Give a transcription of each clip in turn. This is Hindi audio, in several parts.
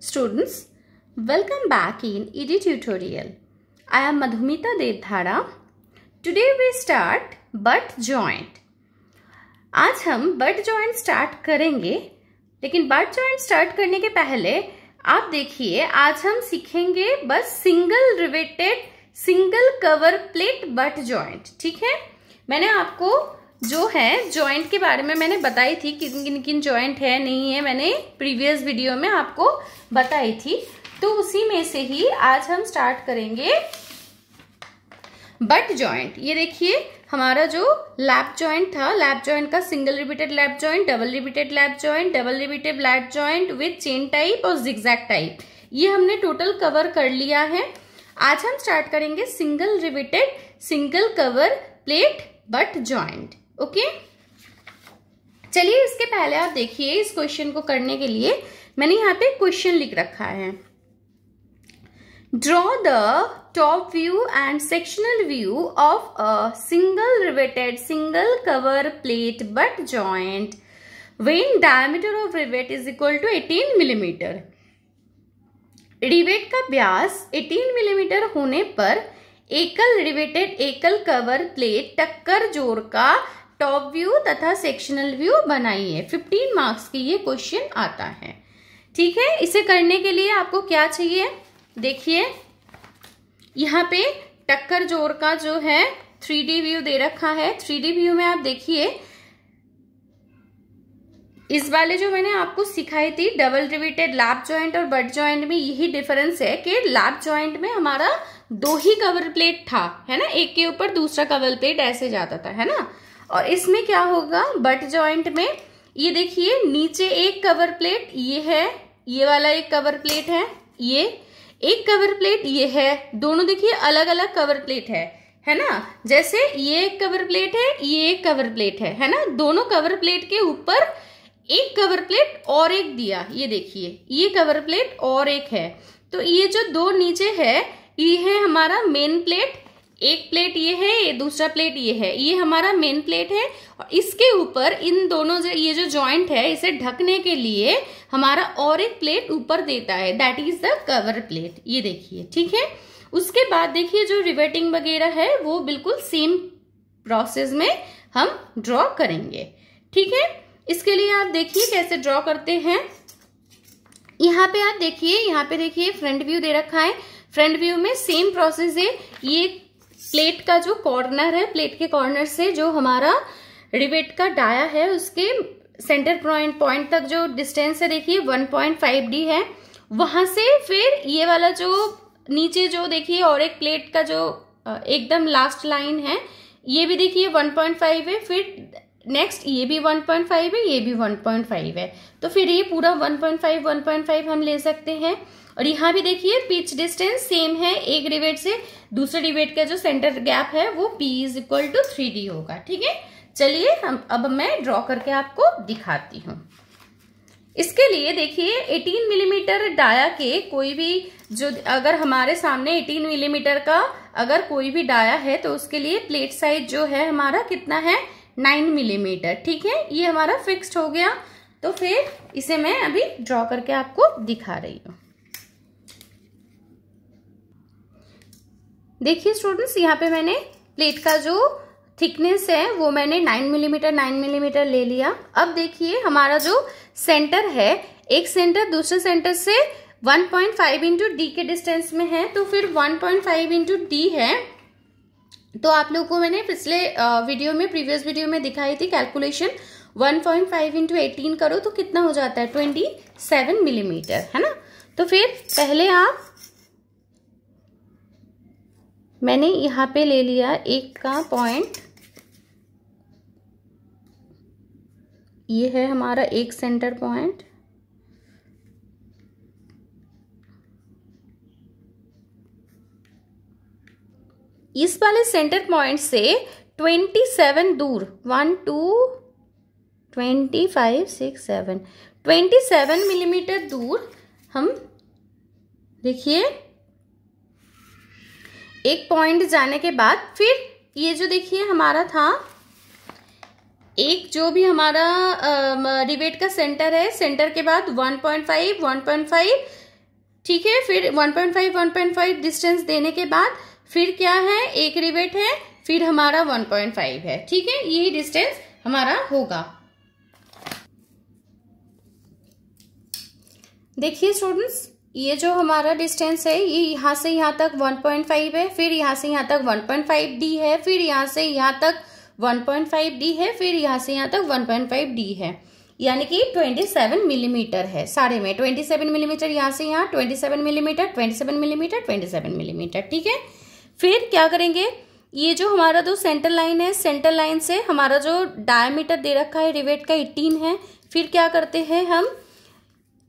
Students, welcome back in ED tutorial. I am Madhumita Devdhara. Today we start butt joint. आज हम बट जॉइंट स्टार्ट करेंगे लेकिन बट जॉइंट स्टार्ट करने के पहले आप देखिए आज हम सीखेंगे बस single riveted single cover plate butt joint ठीक है मैंने आपको जो है जॉइंट के बारे में मैंने बताई थी किन किन किन जॉइंट है, नहीं है, मैंने प्रीवियस वीडियो में आपको बताई थी। तो उसी में से ही आज हम स्टार्ट करेंगे बट जॉइंट ये देखिए, हमारा जो लैप जॉइंट था लैप जॉइंट का single riveted lap joint double riveted lap joint double riveted lap joint with chain type और जिग्जैक टाइप ये हमने टोटल कवर कर लिया है। आज हम स्टार्ट करेंगे single repeated single cover plate butt joint okay? चलिए इसके पहले आप देखिए इस क्वेश्चन को करने के लिए मैंने यहाँ पे क्वेश्चन लिख रखा है। Draw the top view and sectional view of a single riveted single cover plate butt joint when diameter of rivet is equal to 18 millimetre rivet का व्यास 18 मिलीमीटर होने पर एकल रिवेटेड एकल कवर प्लेट टक्कर जोड़ का टॉप व्यू तथा सेक्शनल व्यू बनाइए 15 मार्क्स की ये क्वेश्चन आता है। ठीक है? इसे करने के लिए आपको क्या चाहिए? देखिए, यहाँ पे टक्कर ज़ोर का जो है थ्री व्यू दे रखा है। थ्री व्यू में आप देखिए इस वाले जो मैंने आपको सिखाई थी डबल रिविटेड लैप जॉइंट और बट जॉइंट में यही डिफरेंस है कि लैप जॉइंट में हमारा दो ही कवर प्लेट था, है ना? एक के ऊपर दूसरा कवर प्लेट ऐसे जाता था, है ना? और इसमें क्या होगा? बट जॉइंट में, ये देखिए, नीचे एक कवर प्लेट ये है, ये वाला एक कवर प्लेट है, ये एक कवर प्लेट ये है, दोनों देखिए अलग अलग कवर प्लेट है है ना? जैसे ये एक कवर प्लेट है, ये एक कवर प्लेट है है ना? दोनों कवर प्लेट के ऊपर एक कवर प्लेट और एक दिया। ये देखिए, ये कवर प्लेट और एक है। तो ये जो दो नीचे है, ये है हमारा मेन प्लेट एक प्लेट ये है, ये दूसरा प्लेट ये है। ये हमारा मेन प्लेट है और इसके ऊपर इन दोनों जो, ये जो जॉइंट है, इसे ढकने के लिए हमारा और एक प्लेट ऊपर देता है। That is the cover plate ये देखिए, ठीक है? उसके बाद देखिए जो रिवेटिंग वगैरह है, वो बिल्कुल सेम प्रोसेस में हम ड्रॉ करेंगे। ठीक है? इसके लिए आप देखिए कैसे ड्रॉ करते हैं। यहाँ पे आप देखिए, यहाँ पे देखिए फ्रंट व्यू दे रखा है। फ्रंट व्यू में सेम प्रोसेस है। ये प्लेट का जो कॉर्नर है प्लेट के कॉर्नर से जो हमारा रिवेट का डाया है, उसके सेंटर पॉइंट पॉइंट तक जो डिस्टेंस है, देखिए 1.5 डी है। वहाँ से फिर ये वाला जो नीचे जो देखिए, और एक प्लेट का जो एकदम लास्ट लाइन है, ये भी देखिए 1.5 है। फिर नेक्स्ट ये भी 1.5 है, ये भी 1.5 है। तो फिर ये पूरा 1.5 1.5 हम ले सकते हैं। और यहाँ भी देखिए पिच डिस्टेंस सेम है, एक रिवेट से दूसरे डिवेट का जो सेंटर गैप है, वो P is equal to three D होगा, ठीक है? चलिए, हम, अब मैं ड्रॉ करके आपको दिखाती हूँ। इसके लिए देखिए 18 मिलीमीटर mm डाया के कोई भी जो, अगर हमारे सामने 18 मिलीमीटर mm का अगर कोई भी डाया है तो उसके लिए प्लेट साइज़ जो है हमारा कितना है? 9 मिलीमीटर, ठीक है? ये हमारा फिक्स्ड हो गया। तो फिर इसे मैं अभी ड्रॉ करके आपको दिखा रही हूँ। देखिए स्टूडेंट्स यहाँ पे मैंने प्लेट का जो थिकनेस है, वो मैंने 9 मिलीमीटर 9 मिलीमीटर ले लिया। अब देखिए, हमारा जो सेंटर है, एक सेंटर दूसरे सेंटर से 1.5 पॉइंट फाइव इंटू डी के डिस्टेंस में है। तो फिर 1.5 पॉइंट फाइव इंटू डी है। तो आप लोगों को मैंने पिछले वीडियो में प्रीवियस वीडियो में दिखाई थी calculation 1.5 point five into eighteen करो तो कितना हो जाता है? 27 मिलीमीटर है ना? तो फिर पहले आप, मैंने यहाँ पे ले लिया एक का पॉइंट ये है हमारा एक सेंटर पॉइंट इस वाले सेंटर पॉइंट से ट्वेंटी सेवन दूर one two twenty five six seven twenty seven millimetre दूर हम देखिए, एक पॉइंट जाने के बाद फिर ये जो देखिए हमारा था, एक जो भी हमारा रिवेट का सेंटर है सेंटर के बाद 1.5 1.5 ठीक है, फिर 1.5 1.5 डिस्टेंस देने के बाद फिर क्या है? एक रिवेट है, फिर हमारा 1.5 है। ठीक है? यही डिस्टेंस हमारा होगा। देखिए स्टूडेंट्स ये जो हमारा डिस्टेंस है, ये यहाँ से यहाँ तक 1.5 है, फिर यहाँ से यहाँ तक 1.5 डी है, फिर यहाँ से यहाँ तक 1.5 डी है, फिर यहाँ से यहाँ तक 1.5 डी है। यानी कि 27 मिलीमीटर है, सारे में। 27 मिलीमीटर यहाँ से यहाँ 27 मिलीमीटर 27 मिलीमीटर 27 मिलीमीटर ठीक है? फिर क्या करेंगे? ये जो हमारा जो सेंटर लाइन है सेंटर लाइन से हमारा जो डायमीटर दे रखा है रिवेट का 18 है, फिर क्या करते हैं हम?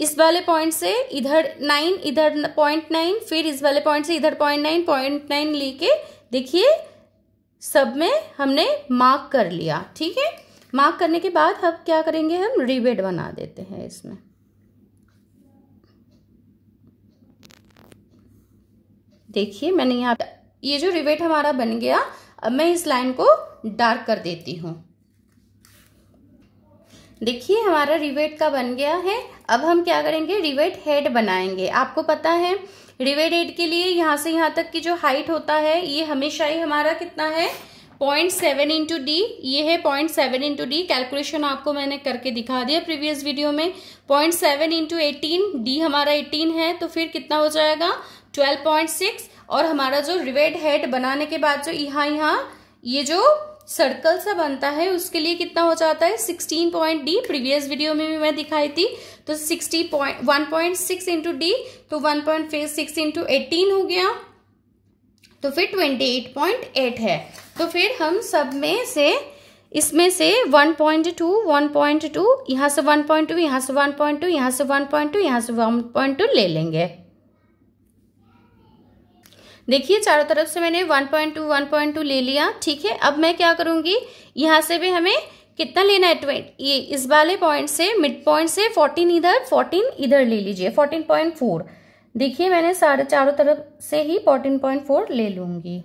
इस वाले पॉइंट से इधर नाइन इधर पॉइंट नाइन फिर इस वाले पॉइंट से इधर पॉइंट नाइन पॉइंट नाइन लेके देखिए, सब में हमने मार्क कर लिया, ठीक है? मार्क करने के बाद अब क्या करेंगे हम? रिवेट बना देते हैं इसमें। देखिए, मैंने यहाँ ये जो रिवेट हमारा बन गया, अब मैं इस लाइन को डार्क कर देती हूँ। देखिए, हमारा रिवेट का बन गया है। अब हम क्या करेंगे? रिवेट हेड बनाएँगे। आपको पता है, रिवेट हेड के लिए यहाँ से यहाँ तक की जो हाइट होता है, ये हमेशा ही हमारा कितना है? पॉइंट सेवन इंटू डी ये है point seven into D calculation आपको मैंने करके दिखा दिया प्रीवियस वीडियो में। Point seven into eighteen D हमारा एटीन है तो फिर कितना हो जाएगा? Twelve point six. और हमारा जो रिवेट हेड बनाने के बाद जो यहाँ यहाँ ये जो सर्कल सा बनता है, उसके लिए कितना हो जाता है? Sixteen point D previous video में भी मैं दिखाई थी। तो sixty point one point six into D तो one point six into eighteen हो गया। तो फिर ट्वेंटी एट पॉइंट एट है। तो फिर हम सब में से, इसमें से 1.2 1.2 यहाँ से 1.2 यहाँ से 1.2 यहाँ से 1.2 यहाँ से 1.2 ले लेंगे। देखिए, चारों तरफ़ से मैंने 1.2 1.2 ले लिया, ठीक है? अब मैं क्या करूँगी? यहाँ से भी हमें कितना लेना है? ट्वेंट ये इस वाले पॉइंट से मिड पॉइंट से 14 इधर 14 इधर ले लीजिए 14.4 देखिए, मैंने सारे चारों तरफ़ से ही 14.4 ले लूँगी।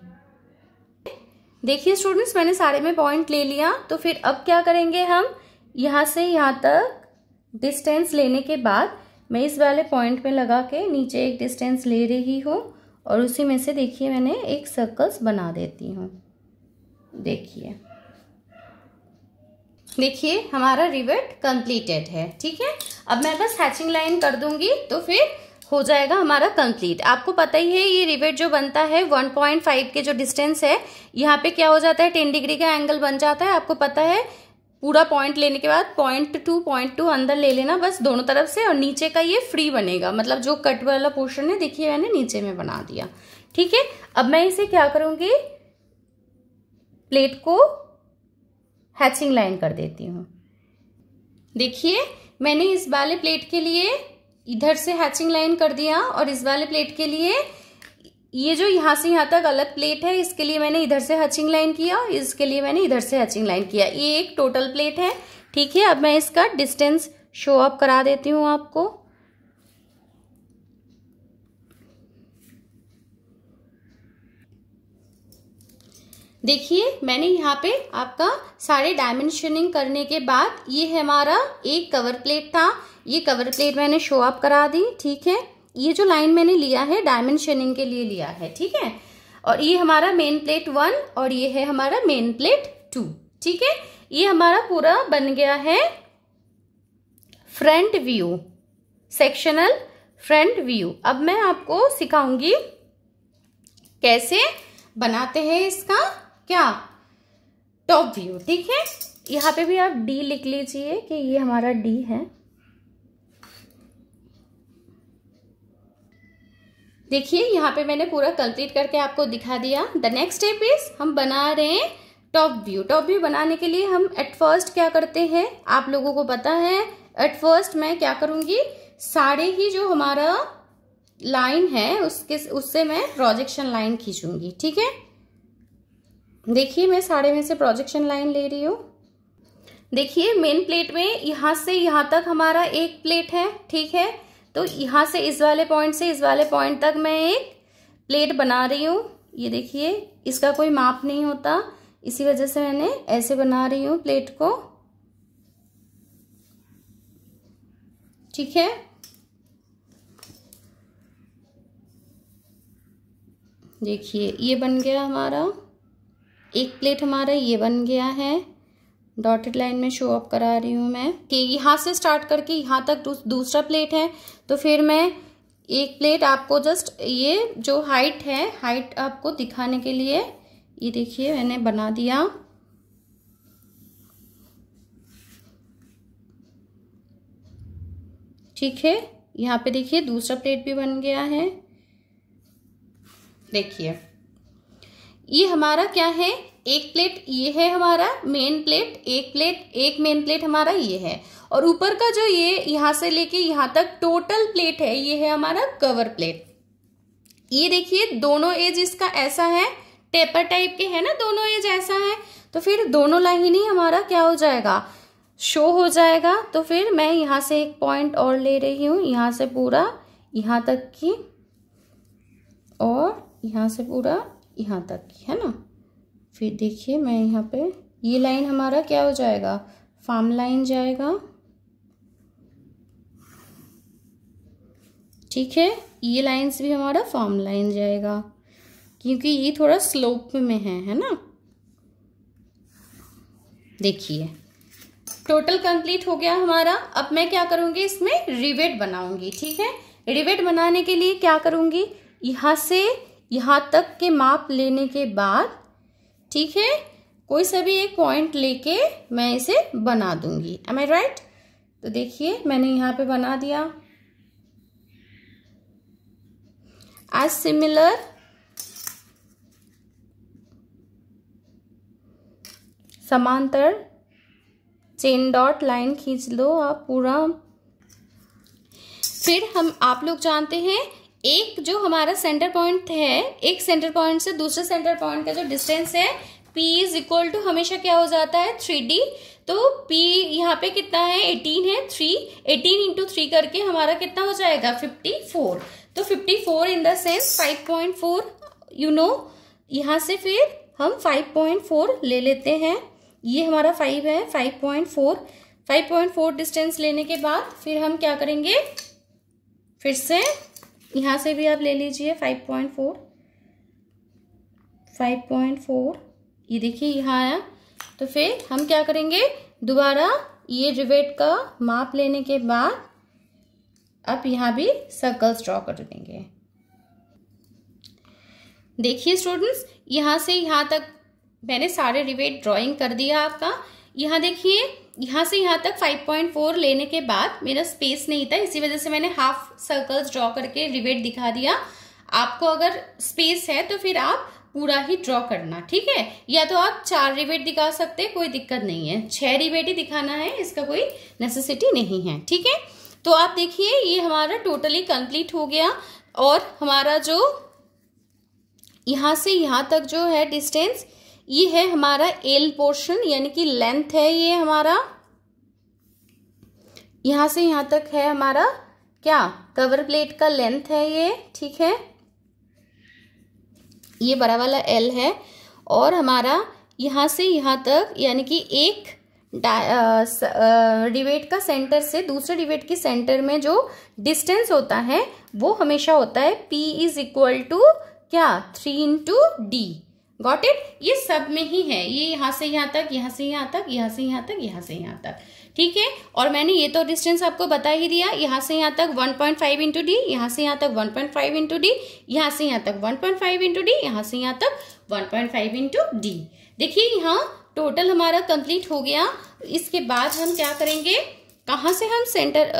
देखिए स्टूडेंट्स मैंने सारे में पॉइंट ले लिया तो फिर अब क्या करेंगे हम? यहाँ से, यहाँ तक डिस्टेंस लेने के बाद मैं इस वाले पॉइंट में लगा के नीचे एक डिस्टेंस ले रही हूँ। और उसी में से देखिए मैंने एक सर्कल्स बना देती हूँ। देखिए। देखिए, हमारा रिवेट कंप्लीटेड है, ठीक है? अब मैं बस हैचिंग लाइन कर दूँगी तो फिर हो जाएगा हमारा कंप्लीट आपको पता ही है, ये रिवेट जो बनता है 1.5 के जो डिस्टेंस है, यहाँ पे क्या हो जाता है? 10 डिग्री का एंगल बन जाता है। आपको पता है पूरा पॉइंट लेने के बाद पॉइंट टू पॉइंट टू अंदर ले लेना बस दोनों तरफ़ से, और नीचे का ये फ्री बनेगा। मतलब जो कट वाला पोर्शन है, देखिए मैंने नीचे में बना दिया। ठीक है? अब मैं इसे क्या करूँगी? प्लेट को हैचिंग लाइन कर देती हूँ। देखिए, मैंने इस वाले प्लेट के लिए इधर से हैचिंग लाइन कर दिया, और इस वाले प्लेट के लिए ये जो यहाँ से यहाँ तक अलग प्लेट है, इसके लिए मैंने इधर से हचिंग लाइन किया और इसके लिए मैंने इधर से हचिंग लाइन किया। ये एक टोटल प्लेट है। ठीक है, अब मैं इसका डिस्टेंस शो अप करा देती हूँ आपको। देखिए, मैंने यहाँ पे आपका सारे डायमेंशनिंग करने के बाद ये हमारा एक कवर प्लेट था। ये कवर प्लेट मैंने शो अप करा दी। ठीक है? ये जो लाइन मैंने लिया है डायमेंशनिंग के लिए लिया है, ठीक है? और ये हमारा मेन प्लेट वन और ये है हमारा मेन प्लेट टू ठीक है? ये हमारा पूरा बन गया है front view sectional front view अब मैं आपको सिखाऊँगी कैसे बनाते हैं इसका क्या? टॉप व्यू ठीक है? यहाँ पे भी आप डी लिख लीजिए कि ये हमारा डी है। देखिए, यहाँ पे मैंने पूरा कंप्लीट करके आपको दिखा दिया। द नेक्स्ट स्टेप इज़ हम बना रहे हैं टॉप व्यू टॉप व्यू बनाने के लिए हम एट फ़र्स्ट क्या करते हैं? आप लोगों को पता है एट फ़र्स्ट मैं क्या करूँगी? सारे ही जो हमारा लाइन है, उसके, उससे मैं प्रोजेक्शन लाइन खींचूँगी, ठीक है? देखिए, मैं साढ़े में से प्रोजेक्शन लाइन ले रही हूँ। देखिए मेन प्लेट में यहाँ से यहाँ तक हमारा एक प्लेट है, ठीक है? तो यहाँ से इस वाले पॉइंट से इस वाले पॉइंट तक मैं एक प्लेट बना रही हूँ। ये देखिए, इसका कोई माप नहीं होता। इसी वजह से मैंने ऐसे बना रही हूँ प्लेट को। ठीक है? देखिए, ये बन गया हमारा। एक प्लेट हमारा ये बन गया है। डॉटेड लाइन में शो अप करा रही हूँ मैं। कि यहाँ से स्टार्ट करके यहाँ तक दूसरा प्लेट है। तो फिर मैं एक प्लेट आपको जस्ट ये जो हाइट है हाइट आपको दिखाने के लिए, ये देखिए मैंने बना दिया। ठीक है? यहाँ पे देखिए दूसरा प्लेट भी बन गया है। देखिए। ये हमारा क्या है? एक प्लेट ये है हमारा मेन प्लेट एक प्लेट एक मेन प्लेट हमारा ये है। और ऊपर का जो ये, यहाँ से लेके यहाँ तक टोटल प्लेट है, ये है हमारा कवर प्लेट ये देखिए, दोनों एज इसका ऐसा है टेपर टाइप के है ना, दोनों एज ऐसा है। तो फिर दोनों लाइन ही हमारा क्या हो जाएगा? शो हो जाएगा। तो फिर मैं यहाँ से एक पॉइंट और ले रही हूँ, यहाँ से पूरा, यहाँ तक की, और यहाँ से पूरा, यहाँ तक की, है ना? फिर देखिए मैं यहाँ पे, ये लाइन हमारा क्या हो जाएगा? फार्म लाइन जाएगा। ठीक है? ये लाइंस भी हमारा फॉर्म लाइन जाएगा। क्योंकि ये थोड़ा स्लोप में है है ना? देखिए। टोटल कंप्लीट हो गया हमारा। अब मैं क्या करूँगी? इसमें रिवेट बनाऊँगी, ठीक है? रिवेट बनाने के लिए क्या करूँगी? यहाँ से यहाँ तक के माप लेने के बाद ठीक है? कोई सा भी एक पॉइंट लेके मैं इसे बना दूँगी। एम आई राइट तो देखिए, मैंने यहाँ पे बना दिया। एज सिमिलर समांतर चेन डॉट लाइन खींच लो आप पूरा। फिर हम आप लोग जानते हैं एक जो हमारा सेंटर पॉइंट है, एक सेंटर पॉइंट से दूसरे सेंटर पॉइंट का जो डिस्टेंस है, P इज़ इक्वल टू हमेशा क्या हो जाता है? थ्री डी तो P यहाँ पे कितना है? एटीन है थ्री एटीन इंटू थ्री करके हमारा कितना हो जाएगा? फिफ्टी फोर तो fifty four in the sense five point four you know यहाँ से फिर हम फाइव पॉइंट फोर ले लेते हैं। ये हमारा फाइव है five point four five point four distance लेने के बाद फिर हम क्या करेंगे? फिर से यहाँ से भी आप ले लीजिए five point four five point four ये देखिए यहाँ आया। तो फिर हम क्या करेंगे? दोबारा ये रिवेट का माप लेने के बाद आप यहाँ भी सर्कल्स ड्रॉ कर देंगे। देखिए स्टूडेंट्स यहाँ से यहाँ तक मैंने सारे रिवेट ड्राइंग कर दिया आपका। यहाँ देखिए, यहाँ से यहाँ तक 5.4 लेने के बाद मेरा स्पेस नहीं था, इसी वजह से मैंने हाफ़ सर्कल्स ड्रॉ करके रिवेट दिखा दिया। आपको अगर स्पेस है तो फिर आप पूरा ही ड्रॉ करना, ठीक है? या तो आप चार रिवेट दिखा सकते हैं, कोई दिक्कत नहीं है। छह रिवेट ही दिखाना है, इसका कोई नेसेसिटी नहीं है, ठीक है? तो आप देखिए, ये हमारा टोटली कंप्लीट हो गया और हमारा जो यहाँ से यहाँ तक जो है डिस्टेंस ये है हमारा एल पोर्शन यानी कि लेंथ है ये हमारा। यहाँ से यहाँ तक है हमारा क्या? कवर प्लेट का लेंथ है ये, ठीक है? ये बड़ा वाला एल है। और हमारा यहाँ से यहाँ तक, यानी कि एक डिवेट का सेंटर से दूसरे डिवेट के सेंटर में जो डिस्टेंस होता है, वो हमेशा होता है पी इज़ इक्वल टू क्या? Three into D got it ये सब में ही है। ये यहाँ से यहाँ तक, यहाँ से यहाँ तक, यहाँ से यहाँ तक, यहाँ से यहाँ तक। ठीक है? और मैंने ये तो डिस्टेंस आपको बता ही दिया। यहाँ से यहाँ तक 1.5 पॉइंट फाइव इंटू डी यहाँ से यहाँ तक 1.5 पॉइंट फाइव इंटू डी यहाँ से यहाँ तक 1.5 पॉइंट फाइव इंटू डी यहाँ से यहाँ तक 1.5 पॉइंट फाइव इंटू डी देखिए यहाँ टोटल हमारा कंप्लीट हो गया। इसके बाद हम क्या करेंगे? कहाँ से हम सेंटर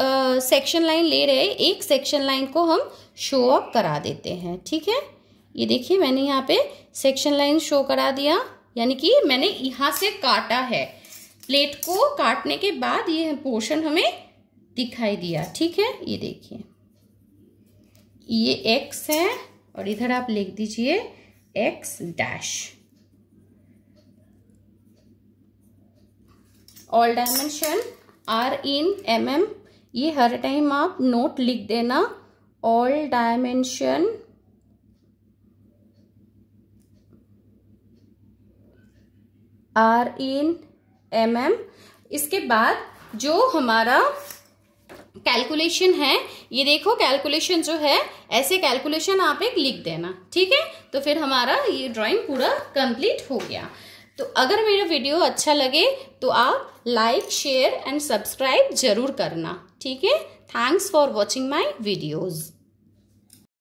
सेक्शन लाइन ले रहे एक सेक्शन लाइन को हम शो अप करा देते हैं। ठीक है? ये देखिए मैंने यहाँ पे सेक्शन लाइन शो करा दिया, यानी कि मैंने यहाँ से काटा है। प्लेट को काटने के बाद ये पोर्शन हमें दिखाई दिया, ठीक है? ये देखिए। ये एक्स है, और इधर आप लिख दीजिए X dash all dimension are in M M ये हर टाइम आप नोट लिख देना। All dimension are in M M. इसके बाद जो हमारा कैलकुलेशन है, ये देखो कैलकुलेशन जो है, ऐसे कैलकुलेशन आप एक लिख देना, ठीक है? तो फिर हमारा ये ड्राइंग पूरा कंप्लीट हो गया। तो अगर मेरा वीडियो अच्छा लगे तो आप लाइक शेयर एंड सब्सक्राइब ज़रूर करना, ठीक है? Thanks for watching my videos